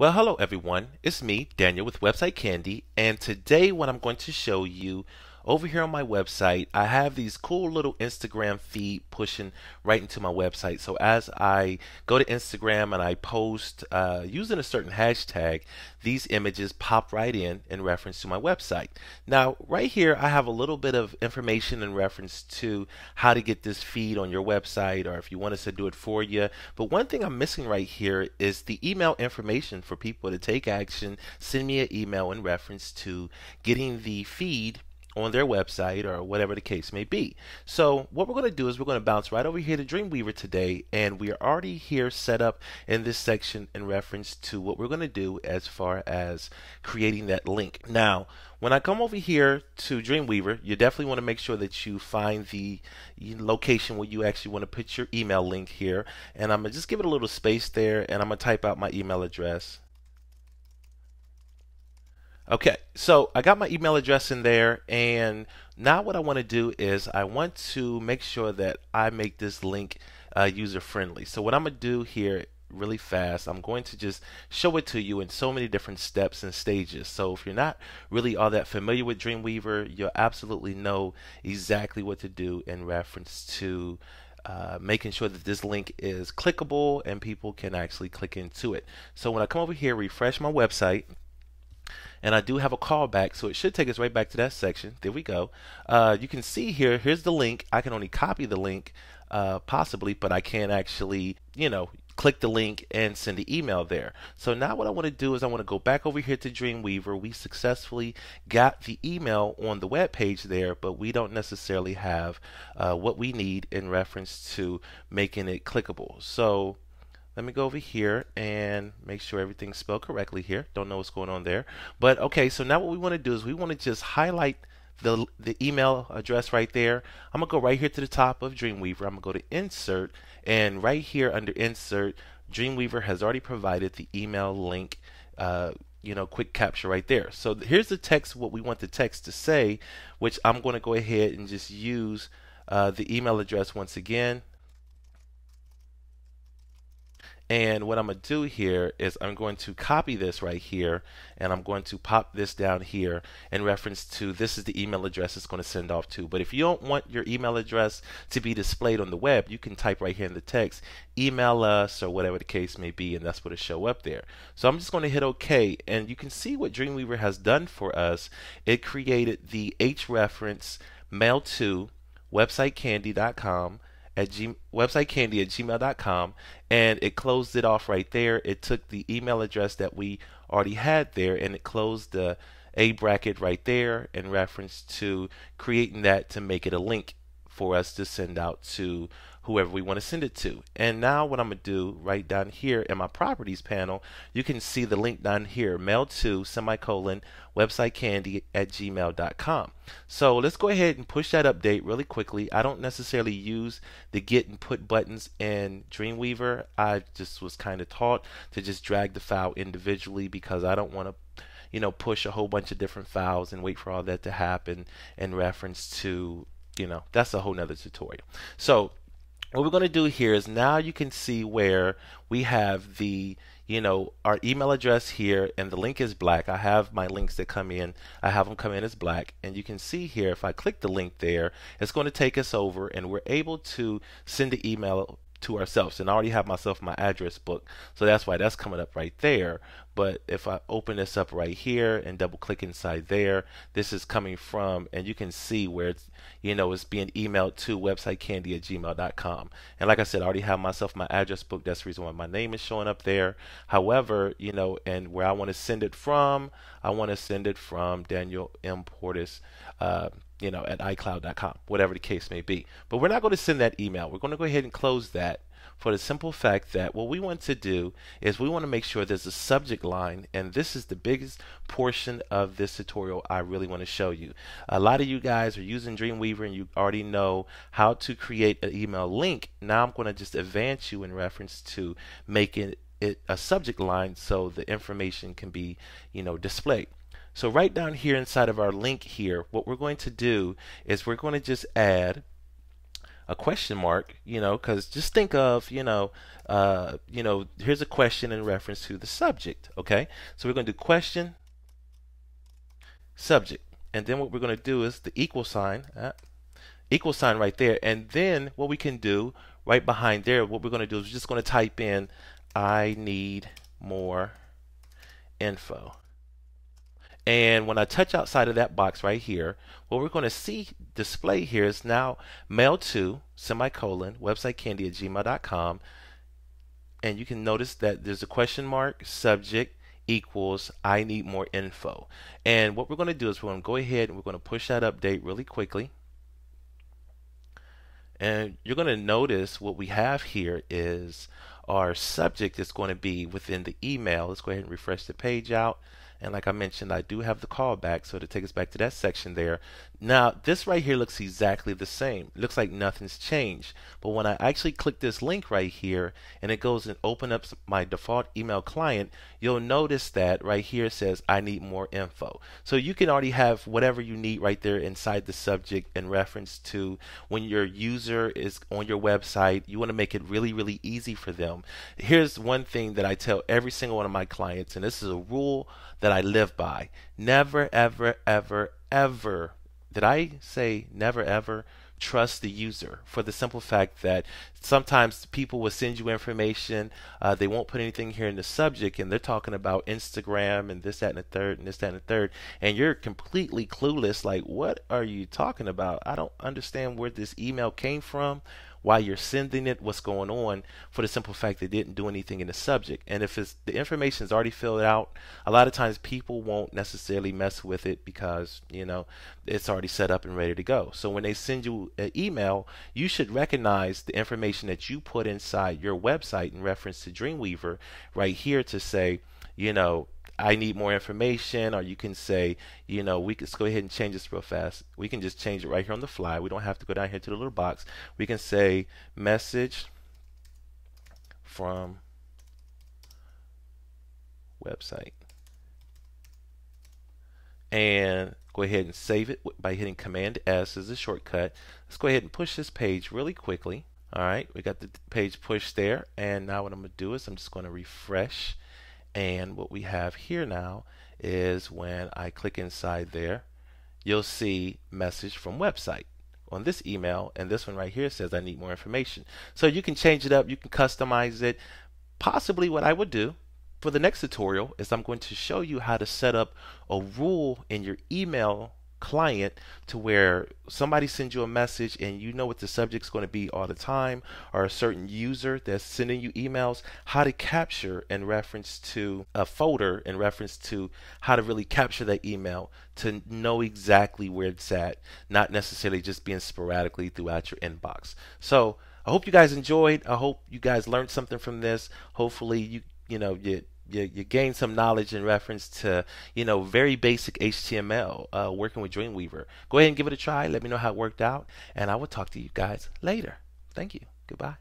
Well, hello everyone. It's me, Daniel with Website Candi, and today what I'm going to show you over here on my website, I have these cool little Instagram feed pushing right into my website. So as I go to Instagram and I post uh, using a certain hashtag, these images pop right in in reference to my website. Now, right here, I have a little bit of information in reference to how to get this feed on your website or if you want us to do it for you. But one thing I'm missing right here is the email information for people to take action, send me an email in reference to getting the feed on their website or whatever the case may be. So what we're going to do is we're going to bounce right over here to Dreamweaver today and we are already here set up in this section in reference to what we're going to do as far as creating that link. Now when I come over here to Dreamweaver you definitely want to make sure that you find the location where you actually want to put your email link here and I'm going to just give it a little space there and I'm going to type out my email address Okay, so I got my email address in there, and now what I want to do is I want to make sure that I make this link uh, user friendly. So what I'm going to do here really fast, I'm going to just show it to you in so many different steps and stages. So if you're not really all that familiar with Dreamweaver, you'll absolutely know exactly what to do in reference to uh, making sure that this link is clickable and people can actually click into it. So when I come over here, refresh my website, and I do have a callback, so it should take us right back to that section. There we go. Uh, you can see here, here's the link. I can only copy the link, uh, possibly, but I can't actually, you know, click the link and send the email there. So now what I want to do is I want to go back over here to Dreamweaver. We successfully got the email on the web page there, but we don't necessarily have uh, what we need in reference to making it clickable. So let me go over here and make sure everything's spelled correctly here. Don't know what's going on there. But okay, so now what we want to do is we want to just highlight the, the email address right there. I'm going to go right here to the top of Dreamweaver. I'm going to go to Insert. And right here under Insert, Dreamweaver has already provided the email link uh, you know, quick capture right there. So here's the text, what we want the text to say, which I'm going to go ahead and just use uh, the email address once again. And what I'm going to do here is I'm going to copy this right here and I'm going to pop this down here in reference to this is the email address it's going to send off to. But if you don't want your email address to be displayed on the web, you can type right here in the text, email us or whatever the case may be, and that's what it show up there. So I'm just going to hit OK and you can see what Dreamweaver has done for us. It created the H reference mail to websitecandi.com at g- websitecandi at gmail.com and it closed it off right there. It took the email address that we already had there and it closed the a bracket right there in reference to creating that to make it a link for us to send out to whoever we want to send it to. And now what I'm going to do right down here in my properties panel, you can see the link down here, mail to semicolon website candi at gmail.com. So let's go ahead and push that update really quickly. I don't necessarily use the get and put buttons in Dreamweaver. I just was kind of taught to just drag the file individually because I don't want to you know, push a whole bunch of different files and wait for all that to happen in reference to, you know, that's a whole nother tutorial. So what we're going to do here is now you can see where we have the you know our email address here and the link is black. I have my links that come in. I have them come in as black. And you can see here if I click the link there it's going to take us over and we're able to send the email to ourselves. And I already have myself my address book, so that's why that's coming up right there. But if I open this up right here and double click inside there, this is coming from, and you can see where it's, you know, it's being emailed to websitecandi at gmail.com. And like I said, I already have myself my address book. That's the reason why my name is showing up there. However, you know, and where I want to send it from, I want to send it from Daniel M. Portis. Uh, you know, at iCloud.com, whatever the case may be. But we're not going to send that email. We're going to go ahead and close that for the simple fact that what we want to do is we want to make sure there's a subject line and this is the biggest portion of this tutorial I really want to show you. A lot of you guys are using Dreamweaver and you already know how to create an email link. Now I'm going to just advance you in reference to making it a subject line so the information can be, you know, displayed. So right down here inside of our link here, what we're going to do is we're going to just add a question mark, you know, because just think of, you know, uh, you know, here's a question in reference to the subject. Okay, so we're going to do question, subject, and then what we're going to do is the equal sign, uh, equal sign right there, and then what we can do right behind there, what we're going to do is we're just going to type in, I need more info. And when I touch outside of that box right here, what we're going to see display here is now mail to semicolon websitecandi at gmail.com. And you can notice that there's a question mark, subject equals I need more info. And what we're going to do is we're going to go ahead and we're going to push that update really quickly. And you're going to notice what we have here is our subject is going to be within the email. Let's go ahead and refresh the page out. And like I mentioned, I do have the callback, so to take us back to that section there. Now, this right here looks exactly the same. It looks like nothing's changed. But when I actually click this link right here, and it goes and open up my default email client, you'll notice that right here it says, I need more info. So you can already have whatever you need right there inside the subject in reference to when your user is on your website, you want to make it really, really easy for them. Here's one thing that I tell every single one of my clients, and this is a rule that I live by. Never, ever, ever, ever, did I say never, ever? trust the user for the simple fact that sometimes people will send you information uh, they won't put anything here in the subject and they're talking about instagram and this that and the third and this that and the third and you're completely clueless like what are you talking about i don't understand where this email came from why you're sending it, what's going on, for the simple fact they didn't do anything in the subject. And if it's the information is already filled out, a lot of times people won't necessarily mess with it because you know it's already set up and ready to go. So when they send you an email, you should recognize the information that you put inside your website in reference to Dreamweaver right here to say, you know, I need more information, or you can say, you know, we can go ahead and change this real fast. We can just change it right here on the fly. We don't have to go down here to the little box. We can say message from website. And go ahead and save it by hitting Command S as a shortcut. Let's go ahead and push this page really quickly. All right, we got the page pushed there. And now what I'm going to do is I'm just going to refresh and what we have here now is when I click inside there, you'll see message from website on this email and this one right here says I need more information. So you can change it up, you can customize it. Possibly what I would do for the next tutorial is I'm going to show you how to set up a rule in your email client to where somebody sends you a message and you know what the subject's going to be all the time or a certain user that's sending you emails how to capture in reference to a folder in reference to how to really capture that email to know exactly where it's at not necessarily just being sporadically throughout your inbox. So I hope you guys enjoyed. I hope you guys learned something from this. Hopefully you you know you you, you gain some knowledge in reference to you know very basic HTML uh, working with Dreamweaver. Go ahead and give it a try. Let me know how it worked out, and I will talk to you guys later. Thank you. Goodbye.